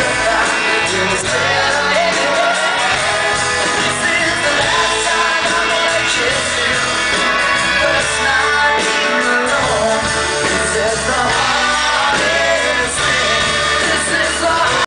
Yeah.